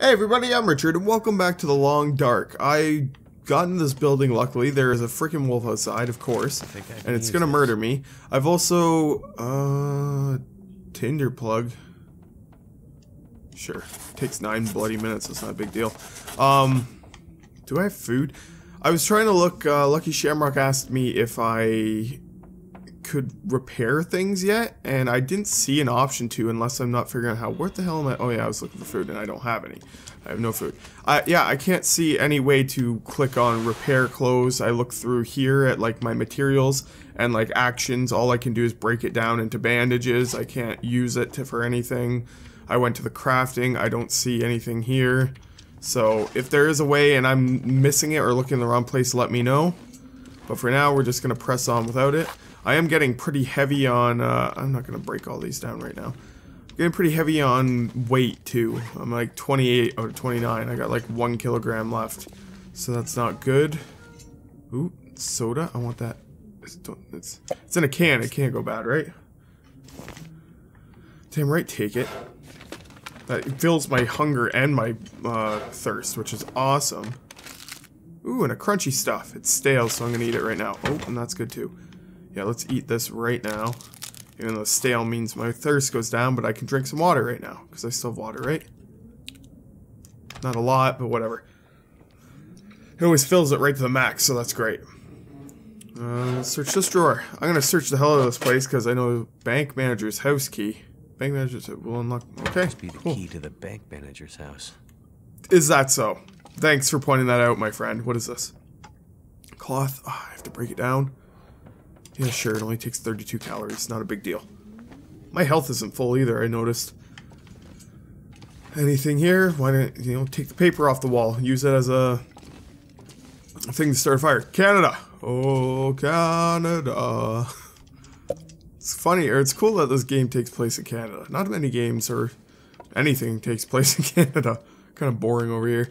Hey everybody, I'm Richard, and welcome back to The Long Dark. I got in this building, luckily. There is a freaking wolf outside, of course, think I and it's gonna this. murder me. I've also, uh, Tinder plug. Sure, takes nine bloody minutes, that's not a big deal. Um, do I have food? I was trying to look, uh, Lucky Shamrock asked me if I could repair things yet, and I didn't see an option to unless I'm not figuring out how. What the hell am I? Oh yeah, I was looking for food and I don't have any. I have no food. Uh, yeah, I can't see any way to click on repair clothes. I look through here at like my materials and like actions. All I can do is break it down into bandages. I can't use it to, for anything. I went to the crafting. I don't see anything here. So if there is a way and I'm missing it or looking in the wrong place, let me know. But for now, we're just going to press on without it. I am getting pretty heavy on, uh, I'm not going to break all these down right now. Getting pretty heavy on weight, too. I'm like 28 or 29. I got like one kilogram left. So that's not good. Ooh, soda. I want that. It's, it's, it's in a can. It can't go bad, right? Damn right, take it. That fills my hunger and my uh, thirst, which is awesome. Ooh, and a crunchy stuff. It's stale, so I'm gonna eat it right now. Oh, and that's good too. Yeah, let's eat this right now. Even though stale means my thirst goes down, but I can drink some water right now, because I still have water, right? Not a lot, but whatever. It always fills it right to the max, so that's great. Uh, let's search this drawer. I'm gonna search the hell out of this place, because I know the bank manager's house key. Bank manager's will unlock. Okay, must Be the cool. key to the bank manager's house. Is that so? Thanks for pointing that out, my friend. What is this? Cloth. Oh, I have to break it down. Yeah, sure. It only takes 32 calories. Not a big deal. My health isn't full either, I noticed. Anything here? Why don't you know take the paper off the wall? Use it as a thing to start a fire. Canada. Oh, Canada. It's funny, or it's cool that this game takes place in Canada. Not many games or anything takes place in Canada. Kind of boring over here.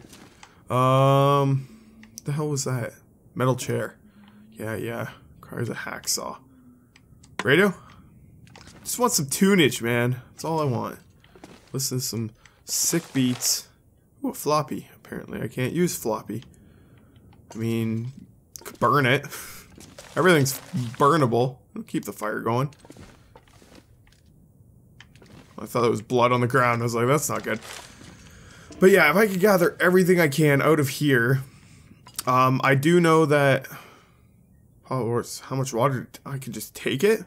Um, the hell was that? Metal chair. Yeah, yeah. Requires a hacksaw. Radio? Just want some tunage, man. That's all I want. Listen to some sick beats. Ooh, a floppy. Apparently, I can't use floppy. I mean, burn it. Everything's burnable. It'll keep the fire going. I thought it was blood on the ground. I was like, that's not good. But yeah, if I could gather everything I can out of here, um, I do know that. Oh, or how much water I can just take it?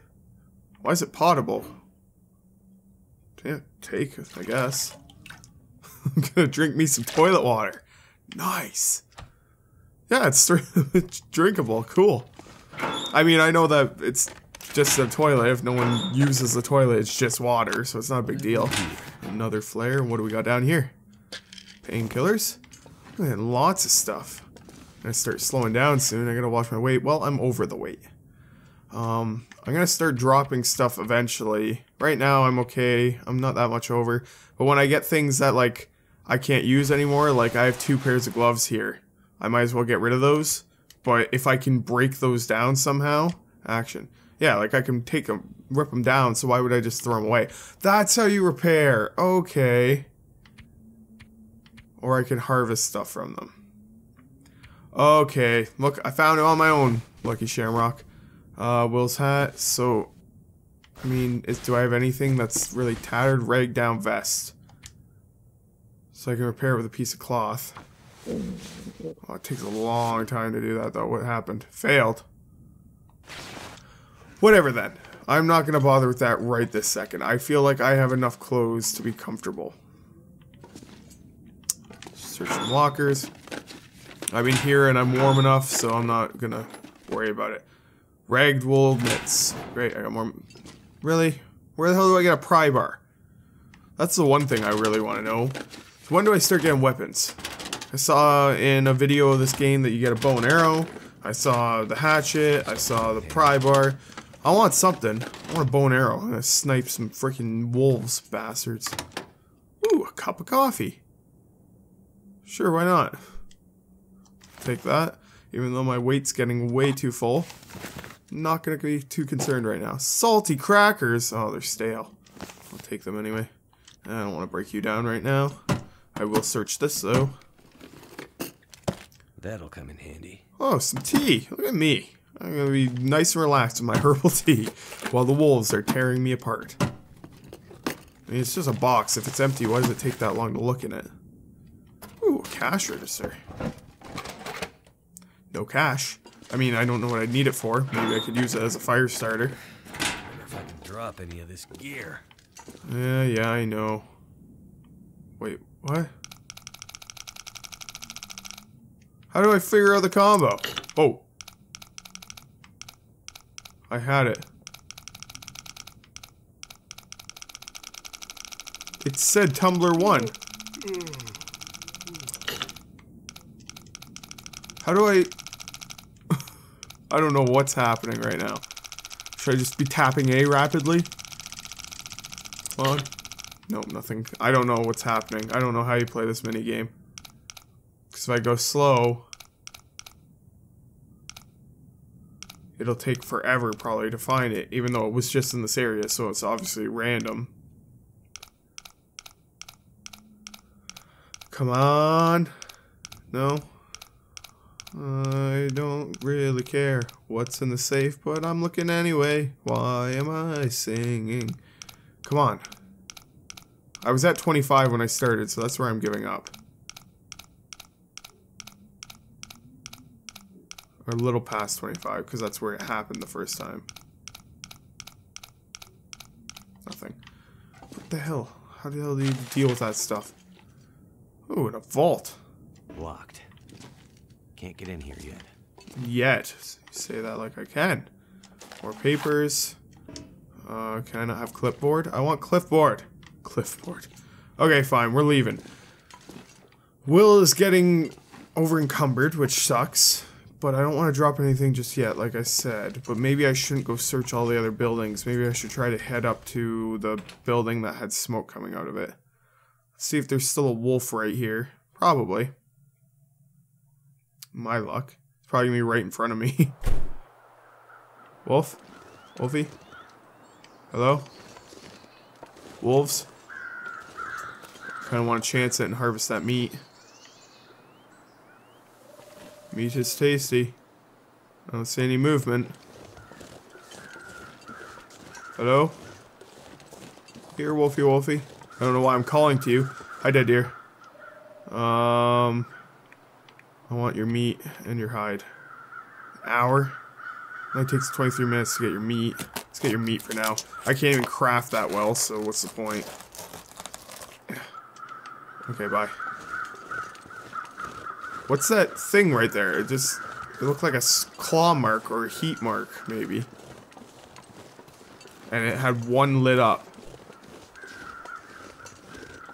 Why is it potable? Yeah, take, it, I guess. I'm gonna drink me some toilet water. Nice. Yeah, it's, it's drinkable. Cool. I mean, I know that it's just a toilet. If no one uses the toilet, it's just water, so it's not a big deal. Another flare. What do we got down here? Painkillers? Man, lots of stuff. Gonna start slowing down soon. I gotta watch my weight. Well, I'm over the weight. Um, I'm gonna start dropping stuff eventually. Right now, I'm okay. I'm not that much over. But when I get things that, like, I can't use anymore, like, I have two pairs of gloves here. I might as well get rid of those. But if I can break those down somehow, action. Yeah, like I can take them, rip them down, so why would I just throw them away? That's how you repair. Okay. Or I can harvest stuff from them. Okay, look, I found it on my own, Lucky Shamrock. Uh, Will's hat, so, I mean, is, do I have anything that's really tattered? Ragged down vest. So I can repair it with a piece of cloth. Oh, it takes a long time to do that, though. What happened? Failed. Whatever then. I'm not going to bother with that right this second. I feel like I have enough clothes to be comfortable. Search some lockers. I'm in here and I'm warm enough, so I'm not to worry about it. Ragged wool mitts. Great, I got more. Really? Where the hell do I get a pry bar? That's the one thing I really want to know. When do I start getting weapons? I saw in a video of this game that you get a bow and arrow. I saw the hatchet. I saw the pry bar. I want something. I want a bow and arrow. I'm gonna snipe some freaking wolves, bastards. Ooh, a cup of coffee. Sure, why not? Take that. Even though my weight's getting way too full. Not gonna be too concerned right now. Salty crackers. Oh, they're stale. I'll take them anyway. I don't want to break you down right now. I will search this though. That'll come in handy. Oh, some tea. Look at me. I'm gonna be nice and relaxed with my herbal tea while the wolves are tearing me apart. I mean, it's just a box. If it's empty, why does it take that long to look in it? Ooh, cash register. No cash. I mean, I don't know what I'd need it for. Maybe I could use it as a fire starter. Wonder if I can drop any of this gear. Yeah, yeah, I know. Wait, what? How do I figure out the combo? Oh. I had it. It said Tumbler 1. How do I... I don't know what's happening right now. Should I just be tapping A rapidly? On? No, nothing. I don't know what's happening. I don't know how you play this mini game. Because if I go slow, it'll take forever probably to find it, even though it was just in this area, so it's obviously random. Come on. No. Uh, I don't really care what's in the safe, but I'm looking anyway. Why am I singing? Come on. I was at 25 when I started, so that's where I'm giving up. Or a little past 25, because that's where it happened the first time. Nothing. What the hell? How the hell do you deal with that stuff? Ooh, in a vault. Locked. Can't get in here yet. Yet. Say that like I can. More papers. Uh, can I not have clipboard? I want clipboard. Clipboard. Okay, fine. We're leaving. Will is getting over encumbered, which sucks. But I don't want to drop anything just yet, like I said. But maybe I shouldn't go search all the other buildings. Maybe I should try to head up to the building that had smoke coming out of it. See if there's still a wolf right here. Probably. My luck. Probably gonna be right in front of me. Wolf? Wolfie? Hello? Wolves? Kinda wanna chance it and harvest that meat. Meat is tasty. I don't see any movement. Hello? Here, Wolfie Wolfie. I don't know why I'm calling to you. Hi, dead deer. Um, I want your meat and your hide. Hour. It takes 23 minutes to get your meat. Let's get your meat for now. I can't even craft that well, so what's the point? Okay, bye. What's that thing right there? It just it looked like a claw mark or a heat mark, maybe. And it had one lit up.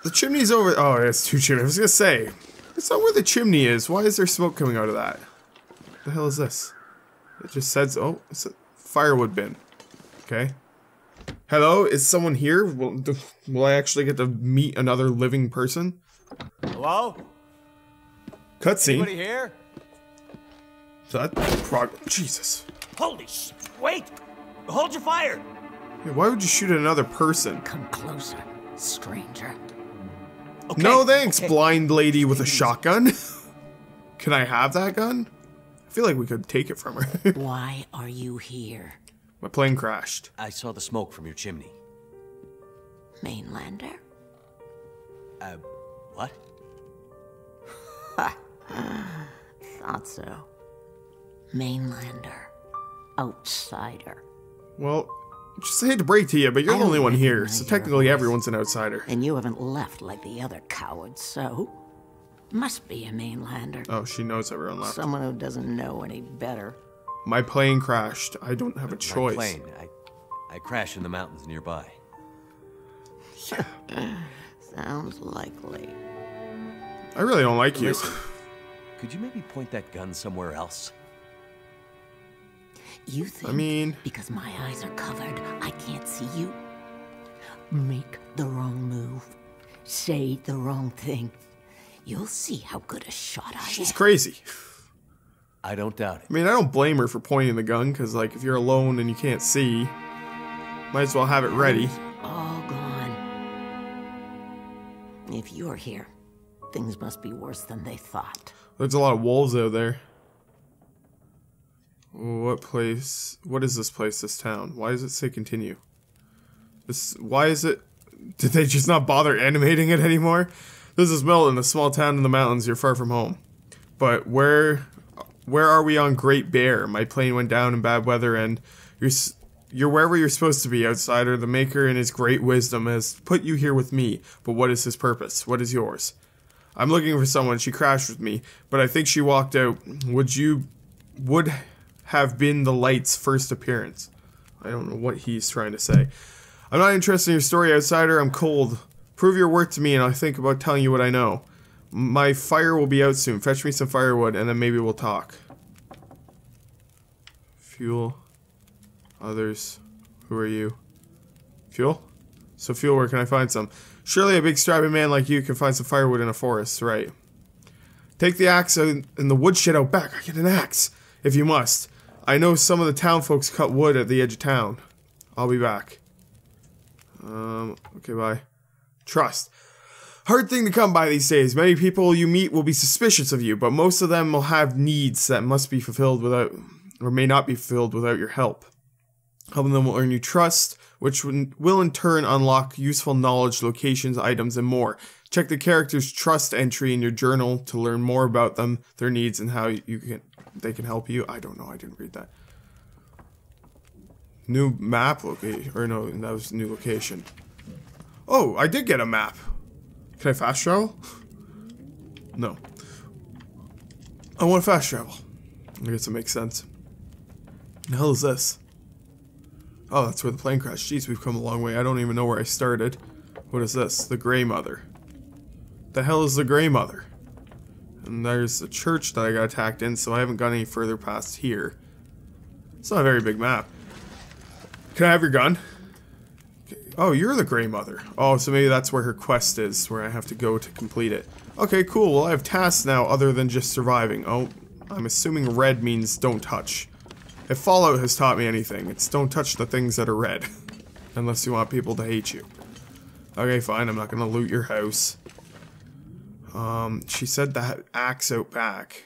The chimney's over. Oh, it's two chimneys. I was gonna say, it's not where the chimney is. Why is there smoke coming out of that? What the hell is this? It just says, oh, it's a firewood bin. Okay. Hello, is someone here? Will, do, will I actually get to meet another living person? Hello? Cutscene. Anybody here? So that prog. Jesus. Holy sh! Wait! Hold your fire! Yeah, why would you shoot at another person? Come closer, stranger. Okay, no thanks, okay. blind lady with a shotgun. Can I have that gun? I feel like we could take it from her. Why are you here, My plane crashed. I saw the smoke from your chimney. mainlander? Uh, what? Thought so. Mainlander. Outsider. Well, just hate to break to you, but you're I the only one here, so technically voice. everyone's an outsider. And you haven't left like the other cowards, so. Must be a mainlander. Oh, she knows everyone left. Someone who doesn't know any better. My plane crashed. I don't have a My choice. plane. I, I crashed in the mountains nearby. Sounds likely. I really don't like you. Listen, could you maybe point that gun somewhere else? You think I mean, because my eyes are covered, I can't see you? Make the wrong move. Say the wrong thing. You'll see how good a shot I am. she's am. crazy. I don't doubt it. I mean, I don't blame her for pointing the gun, because, like, if you're alone and you can't see, might as well have it ready. All gone. If you're here, Things must be worse than they thought. There's a lot of wolves out there. What place? What is this place? This town? Why does it say continue? This. Why is it? Did they just not bother animating it anymore? This is Milton, a small town in the mountains. You're far from home. But where, where are we on Great Bear? My plane went down in bad weather, and you're you're wherever you're supposed to be, outsider. The Maker, in His great wisdom, has put you here with me. But what is His purpose? What is yours? I'm looking for someone. She crashed with me, but I think she walked out. Would you would have been the light's first appearance? I don't know what he's trying to say. I'm not interested in your story, outsider. I'm cold. Prove your worth to me, and I'll think about telling you what I know. My fire will be out soon. Fetch me some firewood, and then maybe we'll talk. Fuel. Others. Who are you? Fuel? So fuel, where can I find some? Surely a big strapping man like you can find some firewood in a forest, right? Take the axe in the woodshed out back. I get an axe, if you must. I know some of the town folks cut wood at the edge of town. I'll be back. Um, okay, bye. Trust. Hard thing to come by these days. Many people you meet will be suspicious of you, but most of them will have needs that must be fulfilled without, or may not be fulfilled without your help. Helping them will earn you trust, which will will in turn unlock useful knowledge, locations, items, and more. Check the character's trust entry in your journal to learn more about them, their needs, and how you can they can help you. I don't know. I didn't read that. New map location, or no, that was new location. Oh, I did get a map. Can I fast travel? No. I want to fast travel. I guess it makes sense. The hell is this? Oh, that's where the plane crashed. Jeez, we've come a long way. I don't even know where I started. What is this? The Grey Mother. The hell is the Grey Mother? And there's a church that I got attacked in, so I haven't got any further past here. It's not a very big map. Can I have your gun? Oh, you're the Grey Mother. Oh, so maybe that's where her quest is, where I have to go to complete it. Okay, cool. Well, I have tasks now other than just surviving. Oh, I'm assuming red means don't touch. If Fallout has taught me anything, it's don't touch the things that are red. Unless you want people to hate you. Okay, fine. I'm not gonna loot your house. Um, she said that axe out back.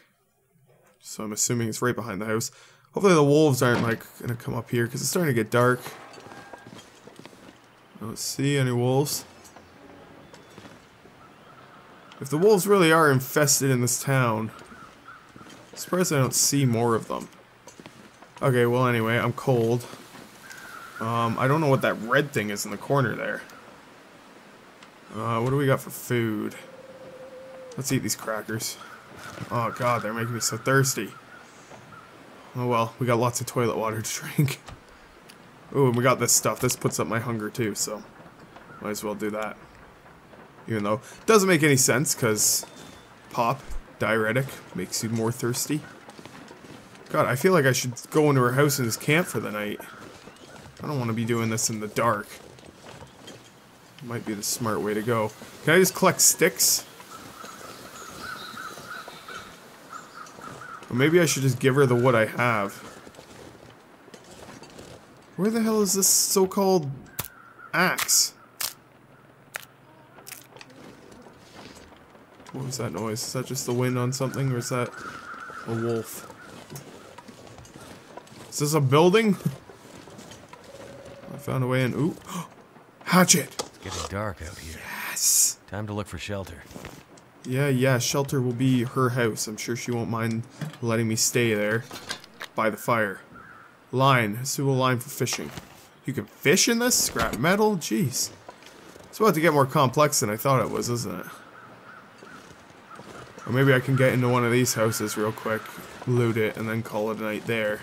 So I'm assuming it's right behind the house. Hopefully the wolves aren't, like, gonna come up here, because it's starting to get dark. I don't see any wolves. If the wolves really are infested in this town, I'm surprised I don't see more of them. Okay, well anyway, I'm cold. Um, I don't know what that red thing is in the corner there. Uh, what do we got for food? Let's eat these crackers. Oh god, they're making me so thirsty. Oh well, we got lots of toilet water to drink. Ooh, and we got this stuff. This puts up my hunger too, so might as well do that. Even though it doesn't make any sense, because pop, diuretic, makes you more thirsty. God, I feel like I should go into her house and just camp for the night. I don't want to be doing this in the dark. Might be the smart way to go. Can I just collect sticks? Or maybe I should just give her the wood I have. Where the hell is this so-called axe? What was that noise? Is that just the wind on something, or is that a wolf? Is this a building? I found a way in. Ooh, hatchet! It's getting dark out here. Yes. Time to look for shelter. Yeah, yeah. Shelter will be her house. I'm sure she won't mind letting me stay there by the fire. Line. A suitable line for fishing. You can fish in this? Scrap metal? Jeez. It's about to get more complex than I thought it was, isn't it? Or maybe I can get into one of these houses real quick, loot it, and then call it a night there.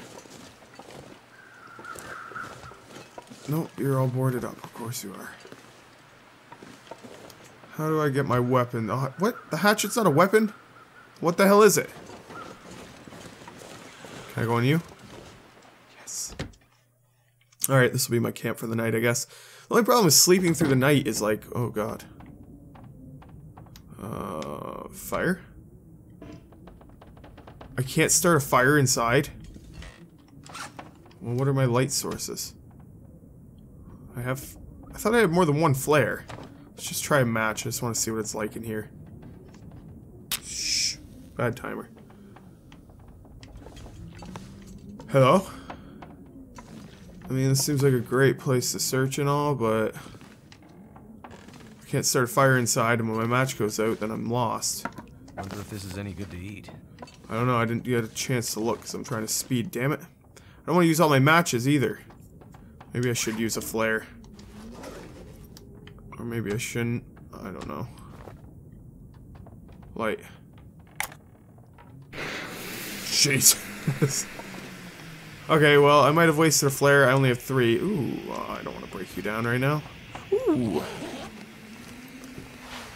Nope, you're all boarded up. Of course you are. How do I get my weapon? Ha- what? The hatchet's not a weapon? What the hell is it? Can I go on you? Yes. Alright, this will be my camp for the night, I guess. The only problem with sleeping through the night is like, oh god. Uh, fire? I can't start a fire inside? Well, what are my light sources? I have... I thought I had more than one flare. Let's just try a match. I just want to see what it's like in here. Shh. Bad timer. Hello? I mean, this seems like a great place to search and all, but... I can't start a fire inside, and when my match goes out, then I'm lost. I Wonder if this is any good to eat. I don't know, I didn't get a chance to look, because I'm trying to speed, damn it. I don't want to use all my matches, either. Maybe I should use a flare. Or maybe I shouldn't. I don't know. Light. Jesus. okay, well, I might have wasted a flare. I only have three. Ooh, uh, I don't want to break you down right now. Ooh.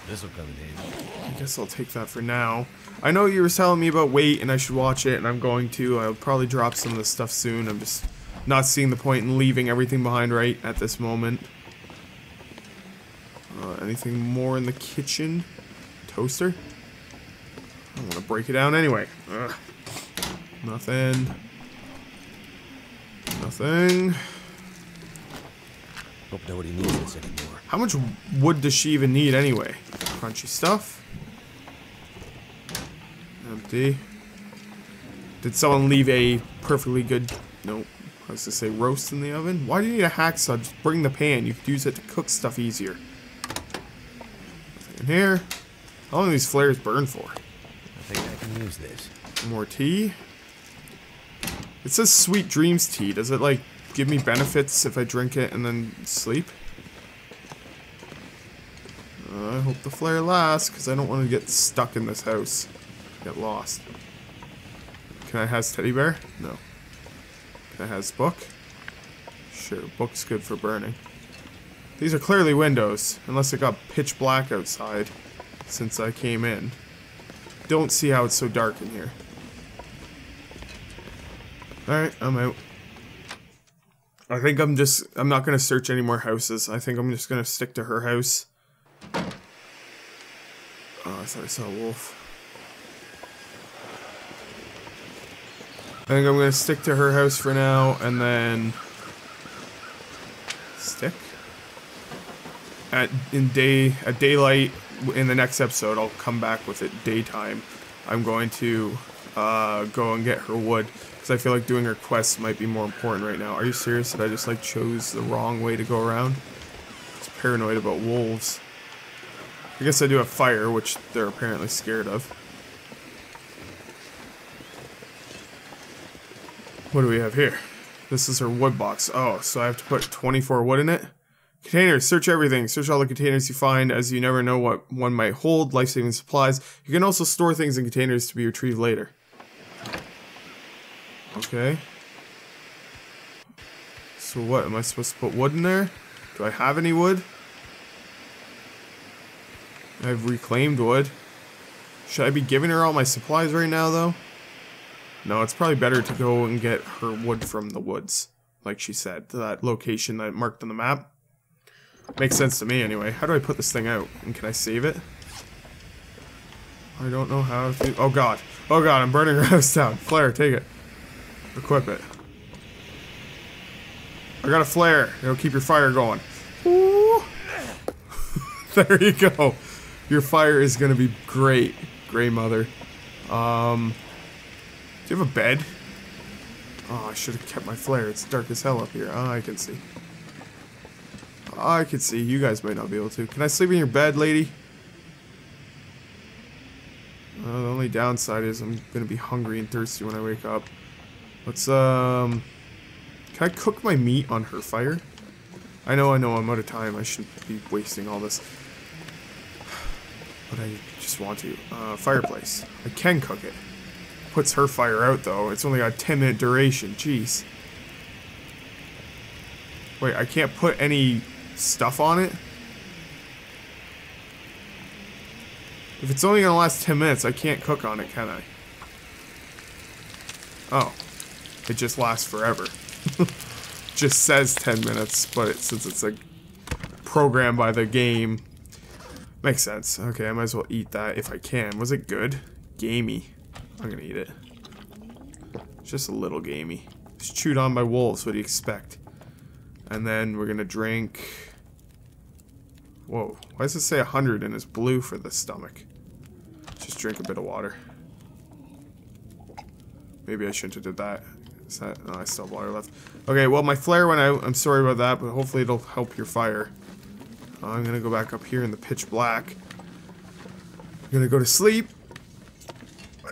This will come in handy. I guess I'll take that for now. I know you were telling me about weight and I should watch it, and I'm going to. I'll probably drop some of this stuff soon. I'm just not seeing the point in leaving everything behind right at this moment. Anything more in the kitchen? Toaster? I want to break it down anyway. Ugh. Nothing. Nothing. Hope nobody needs this anymore. How much wood does she even need anyway? Crunchy stuff. Empty. Did someone leave a perfectly good... Nope. I was to say roast in the oven? Why do you need a hacksaw? Just bring the pan. You could use it to cook stuff easier. In here. How long do these flares burn for? I think I can use this. More tea. It says sweet dreams tea. Does it like give me benefits if I drink it and then sleep? Uh, I hope the flare lasts because I don't want to get stuck in this house. Get lost. Can I has teddy bear? No. Can I has book? Sure, book's good for burning. These are clearly windows, unless it got pitch black outside since I came in. Don't see how it's so dark in here. Alright, I'm out. I think I'm just, I'm not going to search any more houses. I think I'm just going to stick to her house. Oh, I thought I saw a wolf. I think I'm going to stick to her house for now, and then... Stick? At, in day, at daylight, in the next episode, I'll come back with it daytime. I'm going to uh, go and get her wood because I feel like doing her quests might be more important right now. Are you serious that I just like chose the wrong way to go around? I was paranoid about wolves. I guess I do have fire, which they're apparently scared of. What do we have here? This is her wood box. Oh, so I have to put 24 wood in it? Containers. Search everything. Search all the containers you find, as you never know what one might hold. Life-saving supplies. You can also store things in containers to be retrieved later. Okay. So what? Am I supposed to put wood in there? Do I have any wood? I've reclaimed wood. Should I be giving her all my supplies right now, though? No, it's probably better to go and get her wood from the woods. Like she said, to that location that marked on the map. Makes sense to me anyway. How do I put this thing out? And can I save it? I don't know how to... Oh god. Oh god, I'm burning her house down. Flare, take it. Equip it. I got a flare. It'll keep your fire going. There you go. Your fire is gonna be great, Grey Mother. Um, do you have a bed? Oh, I should have kept my flare. It's dark as hell up here. Oh, I can see. I can see. You guys might not be able to. Can I sleep in your bed, lady? Uh, the only downside is I'm gonna be hungry and thirsty when I wake up. Let's, um... Can I cook my meat on her fire? I know, I know, I'm out of time. I shouldn't be wasting all this. But I just want to. Uh, fireplace. I can cook it. Puts her fire out, though. It's only got a 10 minute duration. Jeez. Wait, I can't put any stuff on it? If it's only gonna last 10 minutes, I can't cook on it, can I? Oh. It just lasts forever. just says 10 minutes, but it, since it's like programmed by the game, makes sense. Okay, I might as well eat that if I can. Was it good? Gamey. I'm gonna eat it. Just a little gamey. It's chewed on by wolves, what do you expect? And then we're gonna drink... Whoa, why does it say 100 and it's blue for the stomach? Just drink a bit of water. Maybe I shouldn't have did that. Is that? No, I still have water left. Okay, well, my flare went out. I'm sorry about that, but hopefully it'll help your fire. Uh, I'm gonna go back up here in the pitch black. I'm gonna go to sleep.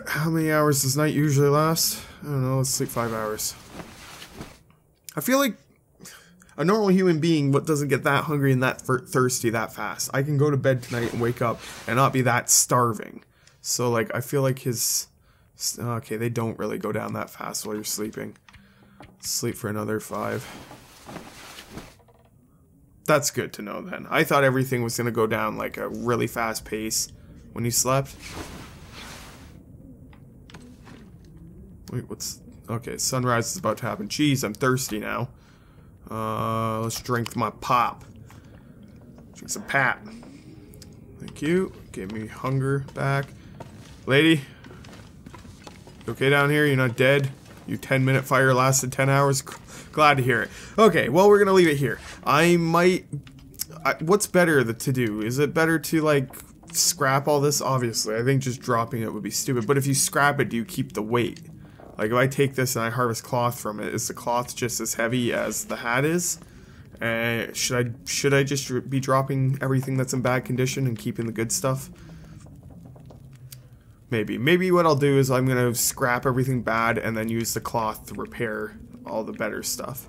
How many hours does night usually last? I don't know. Let's sleep five hours. I feel like a normal human being what doesn't get that hungry and that thirsty that fast. I can go to bed tonight and wake up and not be that starving. So like I feel like his okay, they don't really go down that fast while you're sleeping. Sleep for another 5. That's good to know then. I thought everything was going to go down like a really fast pace when you slept. Wait, what's Okay, sunrise is about to happen. Jeez, I'm thirsty now. Uh, let's drink my pop. Drink some pap. Thank you. Give me hunger back. Lady. Okay down here? You're not dead? Your 10 minute fire lasted 10 hours? Glad to hear it. Okay, well, we're gonna leave it here. I might... I, what's better to do? Is it better to, like, scrap all this? Obviously, I think just dropping it would be stupid. But if you scrap it, do you keep the weight? Like if I take this and I harvest cloth from it, is the cloth just as heavy as the hat is? Uh, should I should I just be dropping everything that's in bad condition and keeping the good stuff? Maybe. Maybe what I'll do is I'm gonna scrap everything bad and then use the cloth to repair all the better stuff.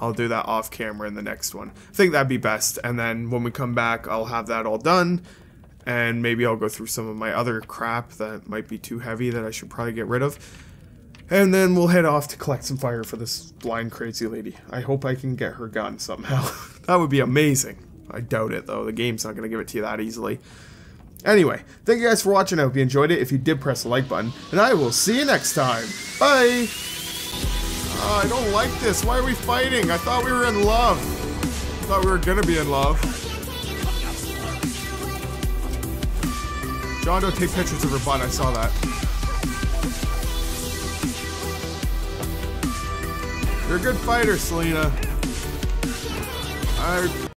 I'll do that off camera in the next one. I think that'd be best. And then when we come back, I'll have that all done. And maybe I'll go through some of my other crap that might be too heavy that I should probably get rid of. And then we'll head off to collect some fire for this blind crazy lady. I hope I can get her gun somehow. that would be amazing. I doubt it though. The game's not going to give it to you that easily. Anyway, thank you guys for watching. I hope you enjoyed it. If you did, press the like button. And I will see you next time. Bye! Oh, I don't like this. Why are we fighting? I thought we were in love. I thought we were to be in love. John, don't take pictures of her butt. I saw that. You're a good fighter, Selena. I